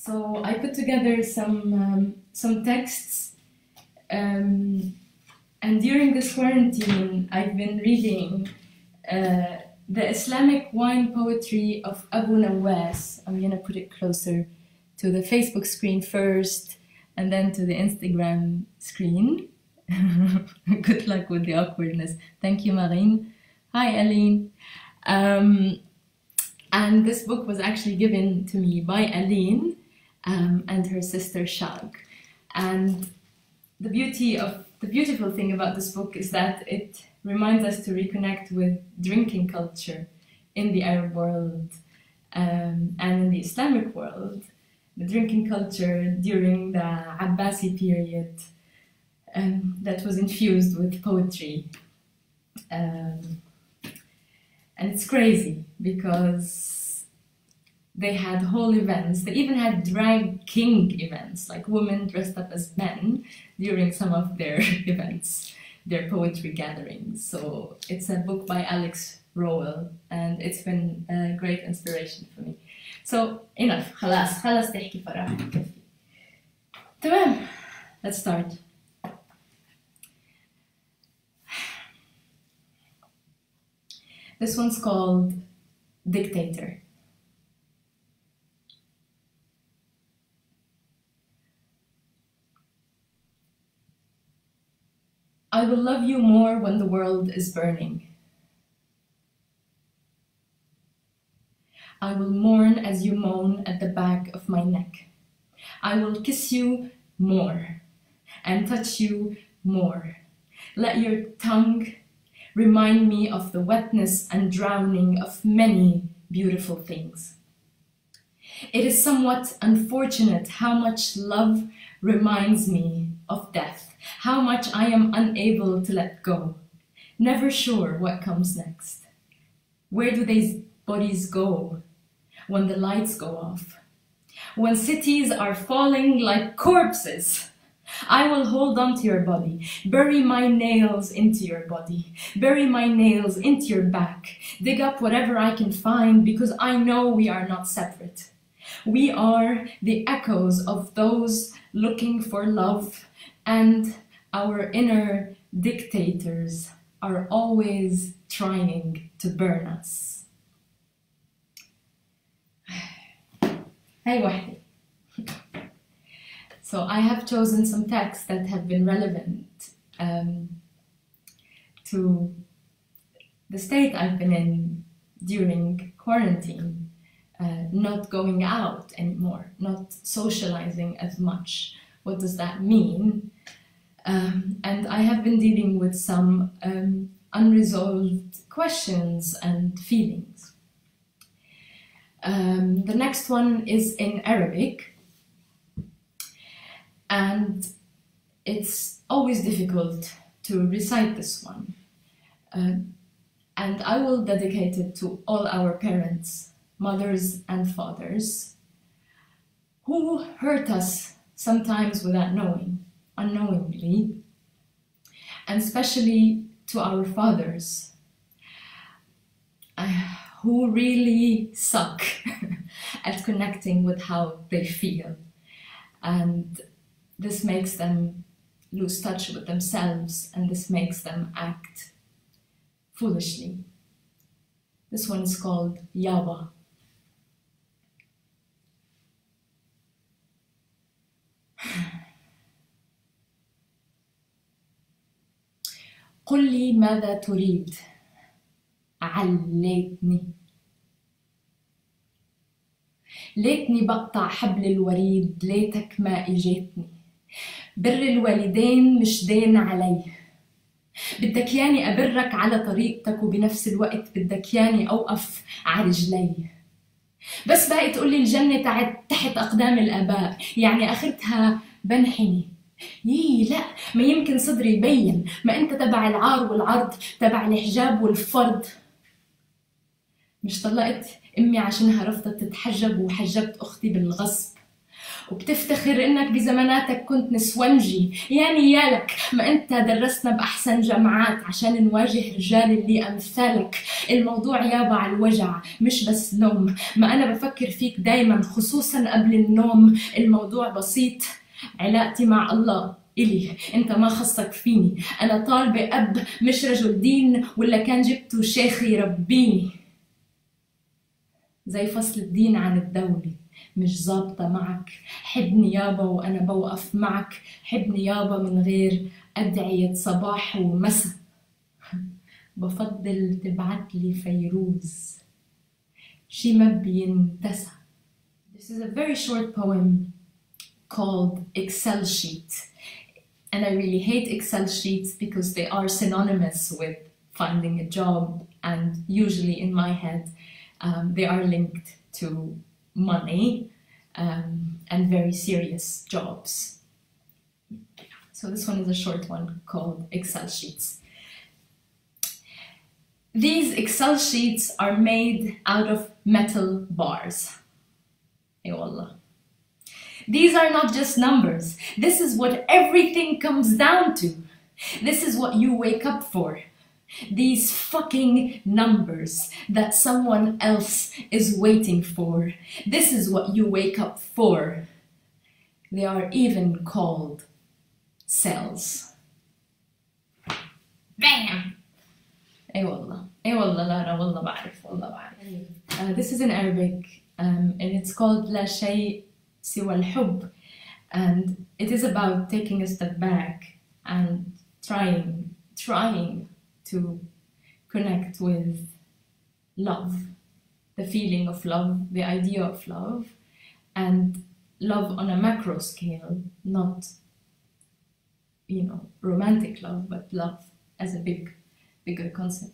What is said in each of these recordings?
So I put together some um, some texts, um, and during this quarantine, I've been reading uh, the Islamic wine poetry of Abu Nawas. I'm gonna put it closer to the Facebook screen first, and then to the Instagram screen. Good luck with the awkwardness. Thank you, Marine. Hi, Aline. Um, and this book was actually given to me by Aline um, and her sister Shag. And the beauty of the beautiful thing about this book is that it reminds us to reconnect with drinking culture in the Arab world um, and in the Islamic world. The drinking culture during the Abbasi period um, that was infused with poetry. Um, and it's crazy because they had whole events. They even had drag king events, like women dressed up as men during some of their events, their poetry gatherings. So it's a book by Alex Rowell, and it's been a great inspiration for me. So enough, خلاص خلاص تحكي فرح كفي. تمام, let's start. This one's called Dictator. I will love you more when the world is burning. I will mourn as you moan at the back of my neck. I will kiss you more and touch you more. Let your tongue remind me of the wetness and drowning of many beautiful things. It is somewhat unfortunate how much love reminds me of death, how much I am unable to let go, never sure what comes next. Where do these bodies go when the lights go off? When cities are falling like corpses? I will hold on to your body, bury my nails into your body, bury my nails into your back, dig up whatever I can find because I know we are not separate. We are the echoes of those looking for love, and our inner dictators are always trying to burn us. Hey, واحدة. So I have chosen some texts that have been relevant um, to the state I've been in during quarantine, uh, not going out anymore, not socializing as much. What does that mean? Um, and I have been dealing with some um, unresolved questions and feelings. Um, the next one is in Arabic and it's always difficult to recite this one. Uh, and I will dedicate it to all our parents, mothers and fathers, who hurt us sometimes without knowing, unknowingly, and especially to our fathers, uh, who really suck at connecting with how they feel. And this makes them lose touch with themselves and this makes them act foolishly. This one is called Yawa. قل لي ماذا تريد. عليتني ليتني بقطع حبل الوريد ليتك ما اجيتني بر الوالدين مش دين علي. بدك ياني أبرك على طريقتك وبنفس الوقت بدك ياني أوقف على رجلي. بس باقي تقولي الجنة تحت أقدام الآباء. يعني آخرتها بنحني. يي لا ما يمكن صدري يبين. ما أنت تبع العار والعرض تبع الحجاب والفرض. مش طلقت أمي عشانها رفضت تتحجب وحجبت أختي بالغصب. وبتفتخر إنك بزماناتك كنت نسونجي يا نيالك ما أنت درسنا بأحسن جامعات عشان نواجه رجال اللي أمثالك. الموضوع يابا على الوجع مش بس نوم. ما أنا بفكر فيك دايما خصوصا قبل النوم. الموضوع بسيط. علاقتي مع الله. إلي أنت ما خصك فيني. أنا طالبة أب مش رجل دين ولا كان جبته شيخ يربيني زي فصل الدين عن الدولة. مش ظابطة معك. حبني يابا وأنا بوقف معك. حبني يابا من غير أدعية صباح ومسا بفضل تبعت لي فيروز. شي ما بينتسى. This is a very short poem. Called Excel sheet. And I really hate Excel sheets because they are synonymous with finding a job, and usually in my head, um, they are linked to money um, and very serious jobs. So this one is a short one called Excel sheets. These Excel sheets are made out of metal bars. Ay wallah. These are not just numbers. This is what everything comes down to. This is what you wake up for. These fucking numbers that someone else is waiting for. This is what you wake up for. They are even called cells. Bam! اي والله اي والله لا والله بعرف والله بعرف uh, this is in Arabic um, and it's called لا شيء سوى الحب and it is about taking a step back and trying trying to connect with love the feeling of love the idea of love and love on a macro scale not you know romantic love but love as a big bigger concept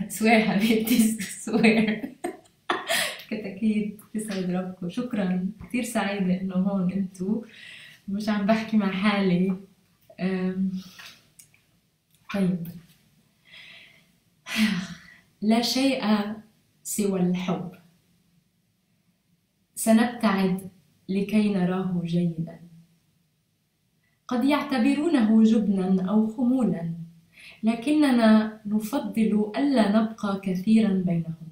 I swear حبيبتي swear كتاكيد يسعد ربكم. شكرا. كثير سعيدة إنه هون انتو مش عم بحكي مع حالي. طيب. لا شيء سوى الحب. سنبتعد لكي نراه جيدا. قد يعتبرونه جبنا أو خمولا لكننا نفضل ألا نبقى كثيرا بينهم.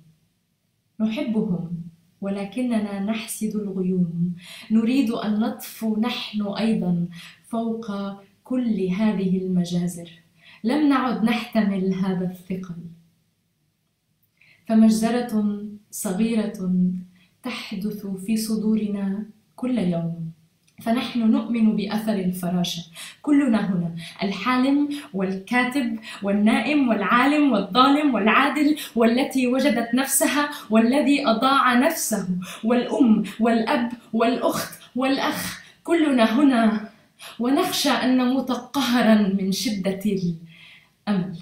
نحبهم ولكننا نحسد الغيوم. نريد أن نطفو نحن أيضا فوق كل هذه المجازر. لم نعد نحتمل هذا الثقل. فمجزرة صغيرة تحدث في صدورنا كل يوم. فنحن نؤمن بأثر الفراشة. كلنا هنا الحالم والكاتب والنائم والعالم والظالم والعادل والتي وجدت نفسها والذي أضاع نفسه والأم والأب والأخت والأخ. كلنا هنا. ونخشى أن نموت قهرا من شدة الأمل.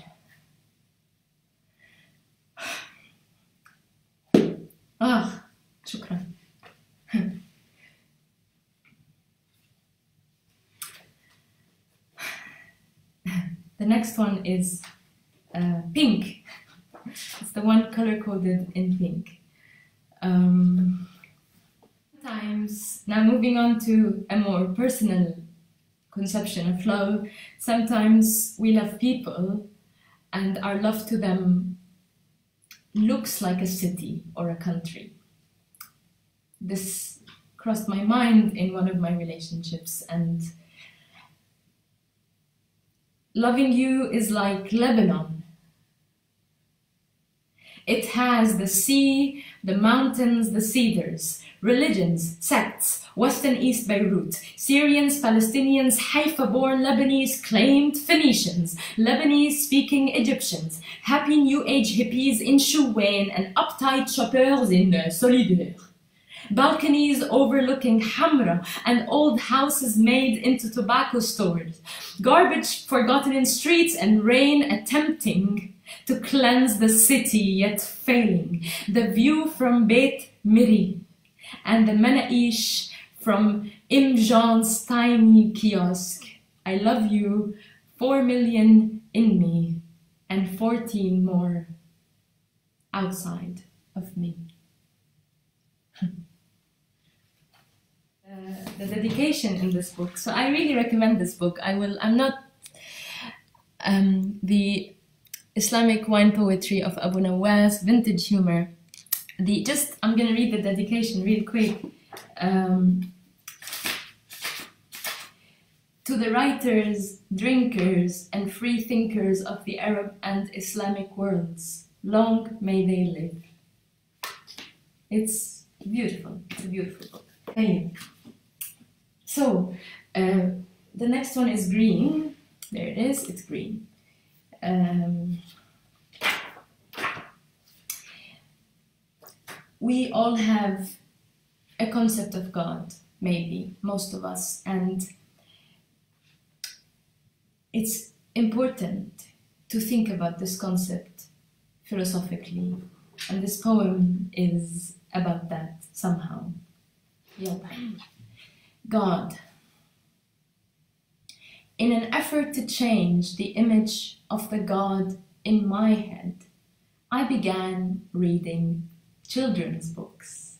Next one is uh, pink. It's the one color coded in pink. Um, sometimes, now moving on to a more personal conception of love, sometimes we love people and our love to them looks like a city or a country. This crossed my mind in one of my relationships and Loving you is like Lebanon. It has the sea, the mountains, the cedars, religions, sects, West and East Beirut, Syrians, Palestinians, Haifa born Lebanese, claimed Phoenicians, Lebanese speaking Egyptians, happy New Age hippies in Chouane, and uptight shoppers in Solidere balconies overlooking Hamra and old houses made into tobacco stores, garbage forgotten in streets and rain attempting to cleanse the city yet failing, the view from Beit Miri and the Manaish from Imjan's tiny kiosk. I love you, four million in me and 14 more outside of me. The dedication in this book. So I really recommend this book. I will. I'm not um, the Islamic wine poetry of Abu Nawas, vintage humor. The just I'm gonna read the dedication real quick. Um, to the writers, drinkers, and free thinkers of the Arab and Islamic worlds, long may they live. It's beautiful. It's a beautiful book. Hey. So, uh, the next one is green. There it is. It's green. Um, we all have a concept of God, maybe most of us, and it's important to think about this concept philosophically, and this poem is about that somehow. God. In an effort to change the image of the God in my head, I began reading children's books.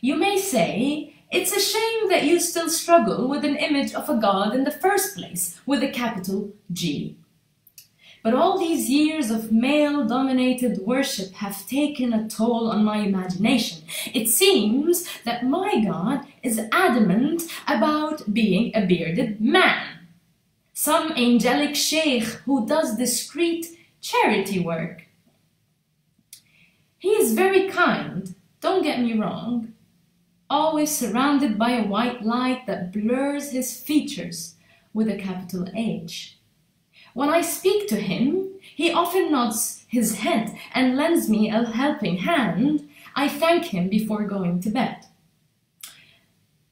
You may say, it's a shame that you still struggle with an image of a God in the first place, with a capital G. But all these years of male dominated worship have taken a toll on my imagination. It seems that my God is adamant about being a bearded man. Some angelic sheikh who does discreet charity work. He is very kind, don't get me wrong, always surrounded by a white light that blurs his features with a capital H. When I speak to him, he often nods his head and lends me a helping hand. I thank him before going to bed.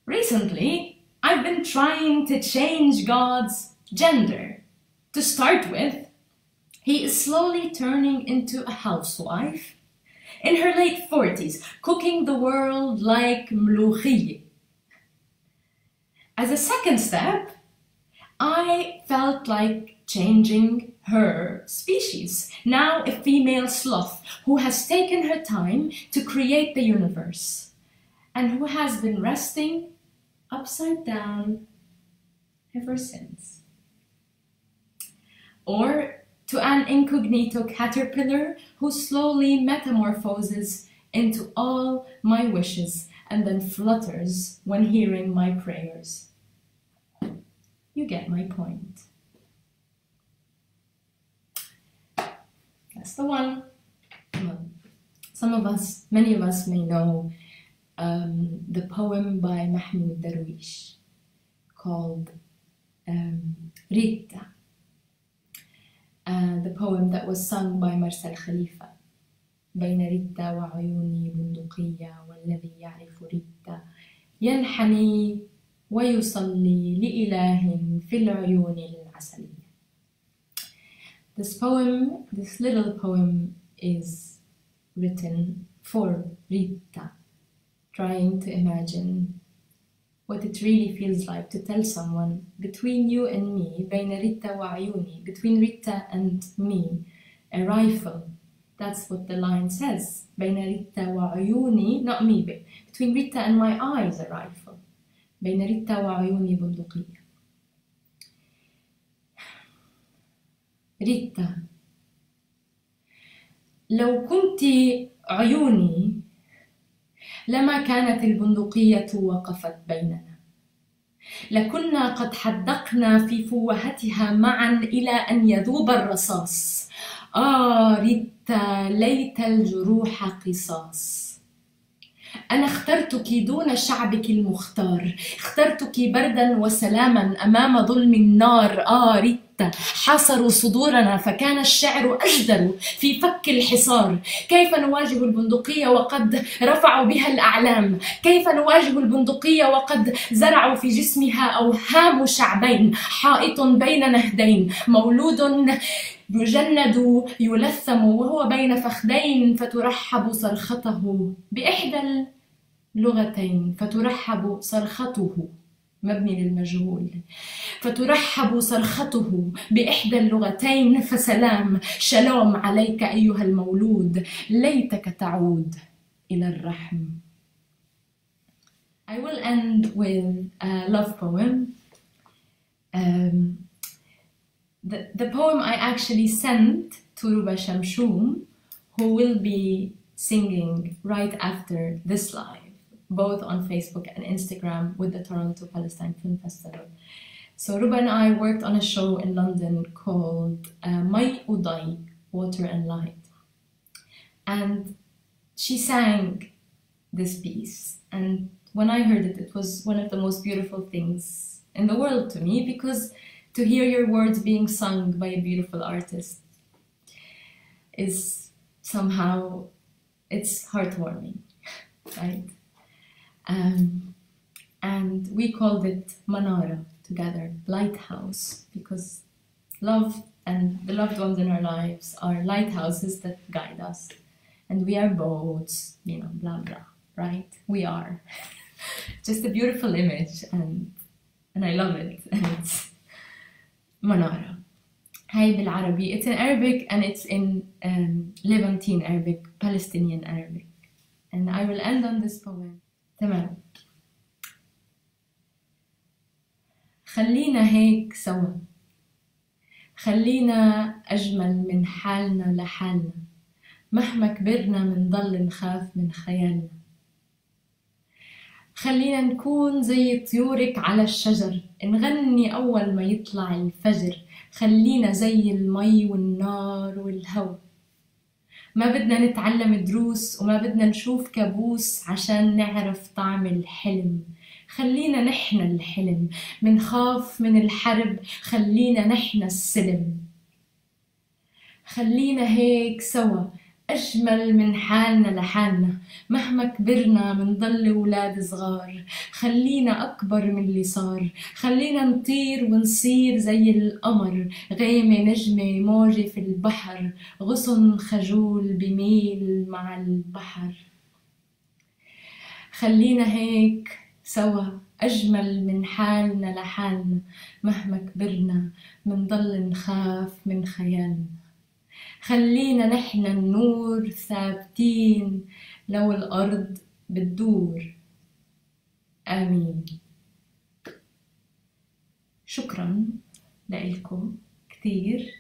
Recently, I've been trying to change God's gender. To start with, he is slowly turning into a housewife in her late 40s, cooking the world like mloukhiyeh. As a second step, I felt like changing her species. Now a female sloth who has taken her time to create the universe and who has been resting upside down ever since. Or to an incognito caterpillar who slowly metamorphoses into all my wishes and then flutters when hearing my prayers. You get my point. That's the one. Some of us, many of us may know um, the poem by Mahmoud Darwish called um, Rita. Uh, the poem that was sung by Marcel Khalifa. بين ريتا وعيوني بندقية والذي يعرف ريتا ينحني ويصلي لإله في العيون العسلية this poem, this little poem, is written for Rita, trying to imagine what it really feels like to tell someone between you and me, بين Rita وعيوني, between Rita and me, a rifle. That's what the line says. بين Rita وعيوني, not me, but between Rita and my eyes, a rifle. بين Rita وعيوني بندقية. ريتا. لو كنت عيوني لما كانت البندقية وقفت بيننا. لكنا قد حدقنا في فوهتها معا إلى أن يذوب الرصاص. آه ريتا ليت الجروح قصاص. أنا اخترتك دون شعبك المختار. اخترتك بردا وسلاما أمام ظلم النار. آه ريتا. حاصروا صدورنا فكان الشعر أجدر في فك الحصار. كيف نواجه البندقية وقد رفعوا بها الأعلام؟ كيف نواجه البندقية وقد زرعوا في جسمها أوهام شعبين؟ حائط بين نهدين مولود يجند يلثم وهو بين فخذين فترحب صرخته بإحدى اللغتين فترحب صرخته مبني للمجهول فترحب صرخته بإحدى اللغتين فسلام شلوم عليك أيها المولود ليتك تعود إلى الرحم I will end with a love poem. Um, the, the poem I actually sent to Ruba Shamshum, who will be singing right after this live, both on Facebook and Instagram with the Toronto Palestine Film Festival. So Ruba and I worked on a show in London called uh, Mai Udai, Water and Light. And she sang this piece. And when I heard it, it was one of the most beautiful things in the world to me because to hear your words being sung by a beautiful artist is somehow it's heartwarming, right? Um, and we called it Manara together, lighthouse, because love and the loved ones in our lives are lighthouses that guide us, and we are boats, you know, blah blah, right? We are just a beautiful image, and and I love it, and it's Manara. هاي بالعربي it's in Arabic and it's in um, Levantine Arabic Palestinian Arabic and I will end on this poem تمام. خلينا هيك سوا. خلينا أجمل من حالنا لحالنا. مهما كبرنا منضل نخاف من خيالنا. خلينا نكون زي طيورك على الشجر. نغني أول ما يطلع الفجر. خلينا زي المي والنار والهوا ما بدنا نتعلم دروس وما بدنا نشوف كابوس عشان نعرف طعم الحلم. خلينا نحن الحلم. منخاف من الحرب خلينا نحن السلم. خلينا هيك سوا. أجمل من حالنا لحالنا مهما كبرنا منضل ولاد صغار. خلينا أكبر من اللي صار خلينا نطير ونصير زي القمر. غيمة نجمة موجة في البحر غصن خجول بميل مع البحر. خلينا هيك سوا أجمل من حالنا لحالنا مهما كبرنا منضل نخاف من خيالنا. خلينا نحن النور ثابتين لو الأرض بتدور. آمين. شكرا لإلكم كثير